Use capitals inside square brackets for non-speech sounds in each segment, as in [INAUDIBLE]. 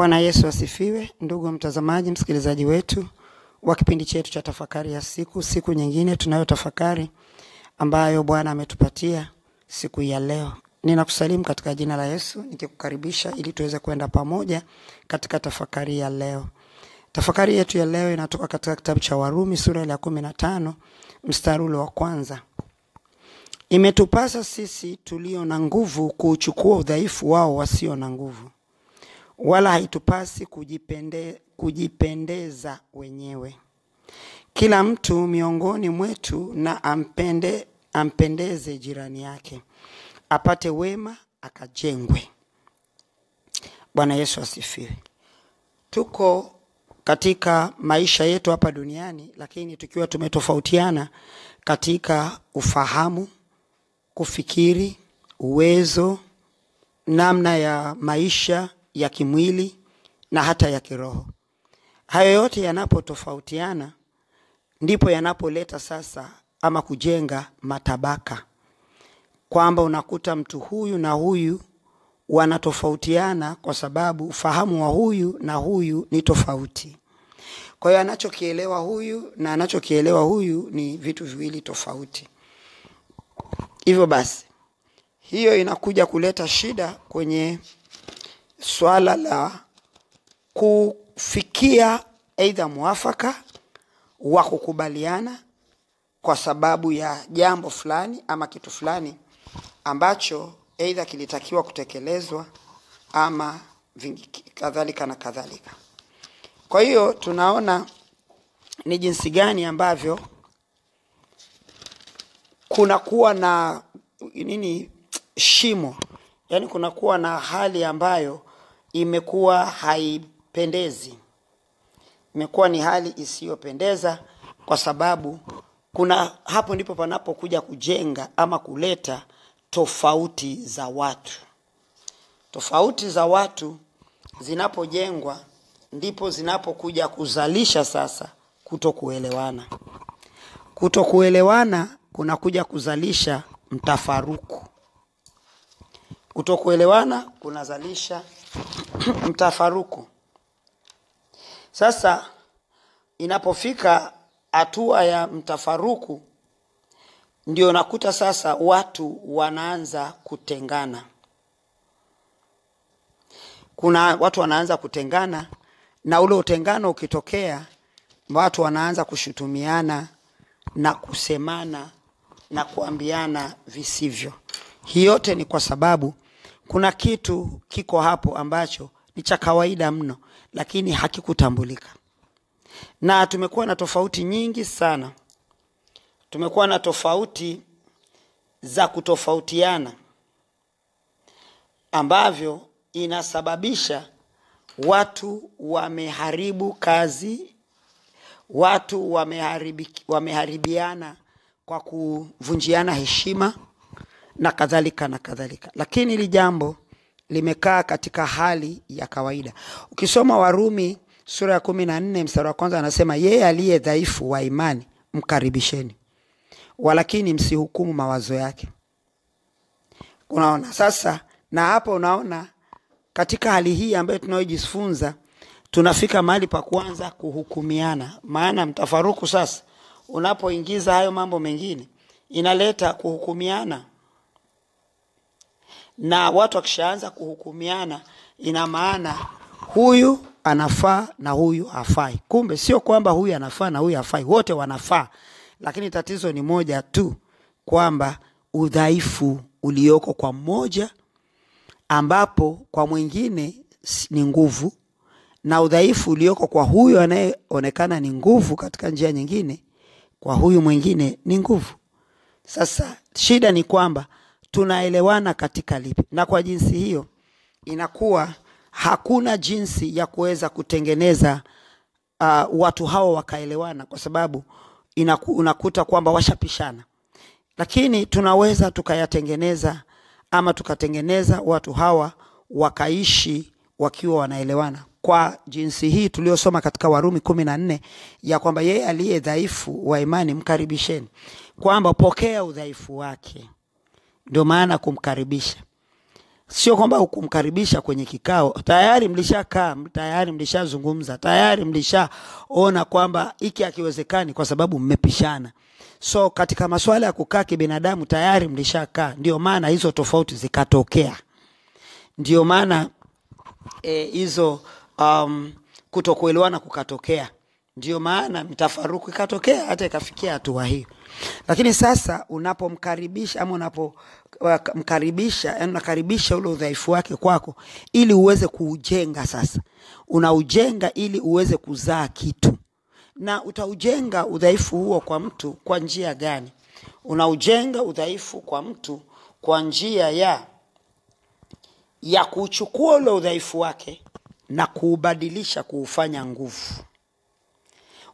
Bwana Yesu asifiwe. Ndugu mtazamaji, msikilizaji wetu wa kipindi chetu cha tafakari ya siku, siku nyingine tunayo tafakari ambayo Bwana ametupatia siku ya leo. Ninakusalimu katika jina la Yesu nikikukaribisha ili tuweze kwenda pamoja katika tafakari ya leo. Tafakari yetu ya leo inatoka katika kitabu cha Warumi sura ya kumi na tano mstari ule wa kwanza. Imetupasa sisi tulio na nguvu kuuchukua udhaifu wao wasio na nguvu, wala haitupasi kujipende, kujipendeza wenyewe. Kila mtu miongoni mwetu na ampende, ampendeze jirani yake, apate wema, akajengwe. Bwana Yesu asifiwe. Tuko katika maisha yetu hapa duniani, lakini tukiwa tumetofautiana katika ufahamu, kufikiri, uwezo, namna ya maisha ya kimwili na hata ya kiroho. Hayo yote yanapotofautiana, ndipo yanapoleta sasa ama kujenga matabaka, kwamba unakuta mtu huyu na huyu wanatofautiana kwa sababu ufahamu wa huyu na huyu ni tofauti. Kwa hiyo anachokielewa huyu na anachokielewa huyu ni vitu viwili tofauti. Hivyo basi, hiyo inakuja kuleta shida kwenye swala la kufikia aidha mwafaka wa kukubaliana kwa sababu ya jambo fulani ama kitu fulani ambacho aidha kilitakiwa kutekelezwa ama kadhalika na kadhalika. Kwa hiyo tunaona ni jinsi gani ambavyo kunakuwa na nini shimo, yaani kunakuwa na hali ambayo imekuwa haipendezi, imekuwa ni hali isiyopendeza kwa sababu kuna hapo ndipo panapokuja kujenga ama kuleta tofauti za watu. Tofauti za watu zinapojengwa ndipo zinapokuja kuzalisha sasa kutokuelewana. Kutokuelewana kunakuja kuzalisha mtafaruku. Kutokuelewana kunazalisha [CLEARS THROAT] mtafaruku. Sasa inapofika hatua ya mtafaruku, ndio nakuta sasa watu wanaanza kutengana. Kuna watu wanaanza kutengana, na ule utengano ukitokea, watu wanaanza kushutumiana na kusemana na kuambiana visivyo. Hii yote ni kwa sababu kuna kitu kiko hapo ambacho ni cha kawaida mno, lakini hakikutambulika. Na tumekuwa na tofauti nyingi sana, tumekuwa na tofauti za kutofautiana ambavyo inasababisha watu wameharibu kazi, watu wameharibi, wameharibiana kwa kuvunjiana heshima na kadhalika na kadhalika, lakini hili jambo limekaa katika hali ya kawaida. Ukisoma Warumi sura ya kumi na nne mstari wa kwanza anasema, yeye aliye dhaifu wa imani mkaribisheni, walakini msihukumu mawazo yake. Unaona sasa, na hapo unaona katika hali hii ambayo tunayojifunza tunafika mahali pa kuanza kuhukumiana, maana mtafaruku sasa unapoingiza hayo mambo mengine inaleta kuhukumiana, na watu wakishaanza kuhukumiana, ina maana huyu anafaa na huyu hafai. Kumbe sio kwamba huyu anafaa na huyu hafai, wote wanafaa, lakini tatizo ni moja tu, kwamba udhaifu ulioko kwa mmoja ambapo kwa mwingine ni nguvu na udhaifu ulioko kwa huyu anayeonekana ni nguvu katika njia nyingine, kwa huyu mwingine ni nguvu. Sasa shida ni kwamba tunaelewana katika lipi, na kwa jinsi hiyo inakuwa hakuna jinsi ya kuweza kutengeneza uh, watu hao wakaelewana, kwa sababu inaku, unakuta kwamba washapishana, lakini tunaweza tukayatengeneza ama tukatengeneza watu hawa wakaishi wakiwa wanaelewana. Kwa jinsi hii tuliosoma katika Warumi kumi na nne ya kwamba yeye aliye dhaifu wa imani mkaribisheni, kwamba pokea udhaifu wake, ndio maana kumkaribisha. sio kwamba hukumkaribisha kwenye kikao. Tayari mlishakaa tayari mlishazungumza tayari mlishaona kwamba hiki hakiwezekani kwa sababu mmepishana. So katika masuala ya kukaa kibinadamu tayari mlishakaa. Ndio maana hizo tofauti zikatokea. Ndio maana hizo hizo um, kutokuelewana kukatokea. Ndio maana mtafaruku ikatokea hata ikafikia hatua hiyo lakini sasa unapomkaribisha ama unapomkaribisha yani unakaribisha ule udhaifu wake kwako ili uweze kuujenga sasa. Unaujenga ili uweze kuzaa kitu. Na utaujenga udhaifu huo kwa mtu kwa njia gani? Unaujenga udhaifu kwa mtu kwa njia ya ya kuchukua ule udhaifu wake na kuubadilisha kuufanya nguvu.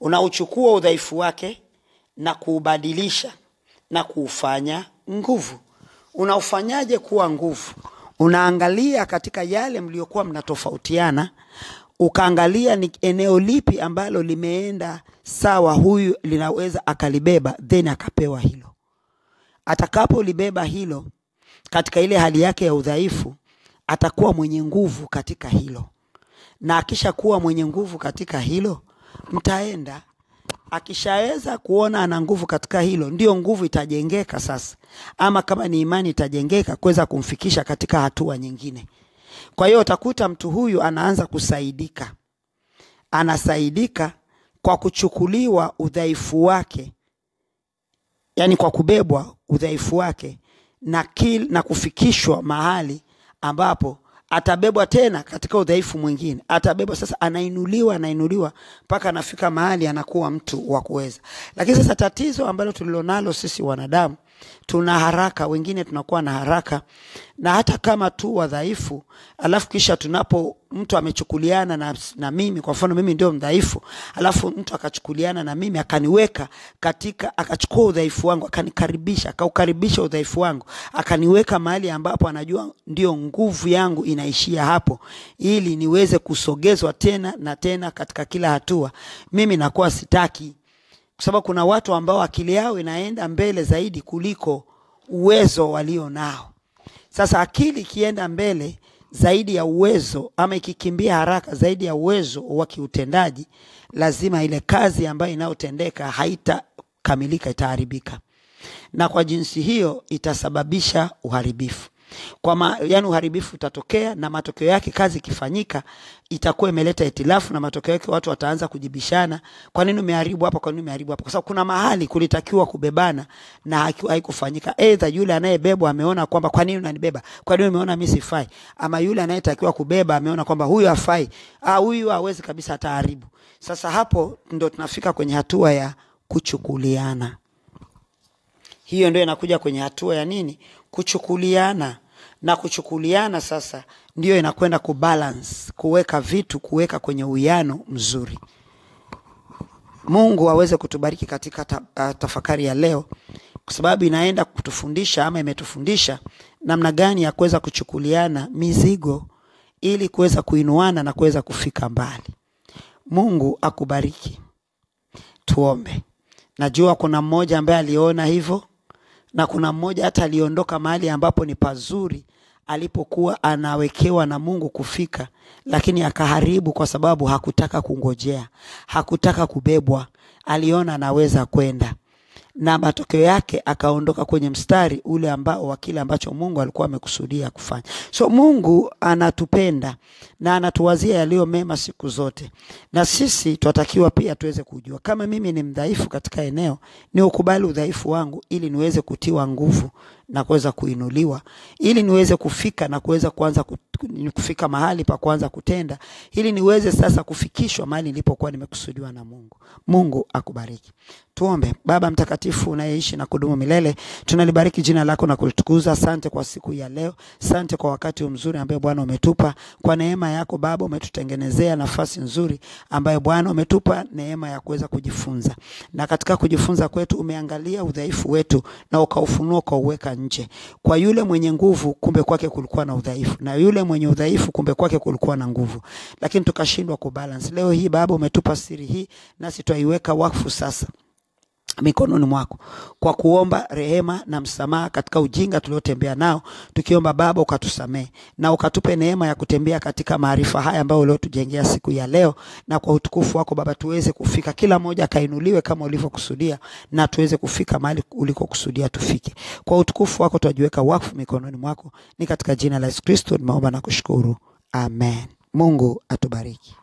Unauchukua udhaifu wake na kuubadilisha na kuufanya nguvu. Unaufanyaje kuwa nguvu? Unaangalia katika yale mliokuwa mnatofautiana ukaangalia ni eneo lipi ambalo limeenda sawa huyu linaweza akalibeba then akapewa hilo. Atakapolibeba hilo katika ile hali yake ya udhaifu atakuwa mwenye nguvu katika hilo. Na akishakuwa mwenye nguvu katika hilo mtaenda akishaweza kuona ana nguvu katika hilo ndio nguvu itajengeka sasa. Ama kama ni imani itajengeka kuweza kumfikisha katika hatua nyingine. Kwa hiyo utakuta mtu huyu anaanza kusaidika. Anasaidika kwa kuchukuliwa udhaifu wake yani kwa kubebwa udhaifu wake na, kil, na kufikishwa mahali ambapo atabebwa tena katika udhaifu mwingine. Atabebwa sasa anainuliwa anainuliwa mpaka anafika mahali anakuwa mtu wa kuweza. Lakini sasa tatizo ambalo tulilonalo sisi wanadamu tuna haraka wengine tunakuwa na haraka. Na hata kama tu wadhaifu alafu kisha tunapo mtu amechukuliana na, na mimi kwa mfano mimi ndio mdhaifu alafu mtu akachukuliana na mimi akaniweka katika akachukua udhaifu wangu akanikaribisha akaukaribisha udhaifu wangu akaniweka mahali ambapo anajua ndio nguvu yangu inaishia hapo ili niweze kusogezwa tena na tena katika kila hatua. Mimi nakuwa sitaki kwa sababu kuna watu ambao akili yao inaenda mbele zaidi kuliko uwezo walio nao. Sasa akili ikienda mbele zaidi ya uwezo ama ikikimbia haraka zaidi ya uwezo wa kiutendaji lazima ile kazi ambayo inayotendeka haitakamilika itaharibika. Na kwa jinsi hiyo itasababisha uharibifu kwa ma, yani uharibifu utatokea na matokeo yake kazi ikifanyika itakuwa imeleta itilafu na matokeo yake watu wataanza kujibishana. Kwa nini umeharibu hapa kwa nini umeharibu hapa? Kwa sababu kuna mahali kulitakiwa kubebana na haikufanyika. Aidha yule anayebebwa ameona kwamba kwa nini unanibeba? Kwa nini umeona mimi sifai? Ama yule anayetakiwa kubeba ameona kwamba huyu hafai. Ah huyu hawezi kabisa ataharibu. Sasa hapo ndo tunafika kwenye hatua ya kuchukuliana. Hiyo ndio inakuja kwenye hatua ya nini kuchukuliana. Na kuchukuliana sasa ndiyo inakwenda kubalance kuweka vitu kuweka kwenye uwiano mzuri. Mungu aweze kutubariki katika ta, uh, tafakari ya leo kwa sababu inaenda kutufundisha ama imetufundisha namna gani ya kuweza kuchukuliana mizigo ili kuweza kuinuana na kuweza kufika mbali. Mungu akubariki. Tuombe. Najua kuna mmoja ambaye aliona hivyo na kuna mmoja hata aliondoka mahali ambapo ni pazuri alipokuwa anawekewa na Mungu kufika, lakini akaharibu kwa sababu hakutaka kungojea, hakutaka kubebwa, aliona anaweza kwenda na matokeo yake akaondoka kwenye mstari ule ambao wa kile ambacho Mungu alikuwa amekusudia kufanya. So Mungu anatupenda na anatuwazia yaliyo mema siku zote, na sisi tunatakiwa pia tuweze kujua kama mimi ni mdhaifu katika eneo, ni ukubali udhaifu wangu ili niweze kutiwa nguvu na kuweza kuinuliwa, ili niweze kufika na kuweza kuanza kufika mahali pa kuanza kutenda, ili niweze sasa kufikishwa mahali nilipokuwa nimekusudiwa na Mungu. Mungu akubariki. Tuombe. Baba mtakatifu unayeishi na kudumu milele, tunalibariki jina lako na kulitukuza. Asante kwa siku ya leo, asante kwa wakati mzuri ambao Bwana umetupa. Kwa neema yako Baba umetutengenezea nafasi nzuri ambayo Bwana umetupa neema ya kuweza kujifunza, na katika kujifunza kwetu umeangalia udhaifu wetu na ukaufunua ukauweka nje. Kwa yule mwenye nguvu, kumbe kwake kulikuwa na udhaifu, na yule mwenye udhaifu, kumbe kwake kulikuwa na nguvu, lakini tukashindwa kubalance. Leo hii Baba umetupa siri hii, nasi twaiweka wakfu sasa mikononi mwako kwa kuomba rehema na msamaha katika ujinga tuliotembea nao, tukiomba Baba ukatusamehe na ukatupe neema ya kutembea katika maarifa haya ambayo uliotujengea siku ya leo, na kwa utukufu wako Baba tuweze kufika, kila mmoja akainuliwe kama ulivyokusudia, na tuweze kufika mahali ulikokusudia tufike. Kwa utukufu wako twajiweka wakfu mikononi mwako, ni katika jina la Yesu Kristo nimeomba na kushukuru, amen. Mungu atubariki.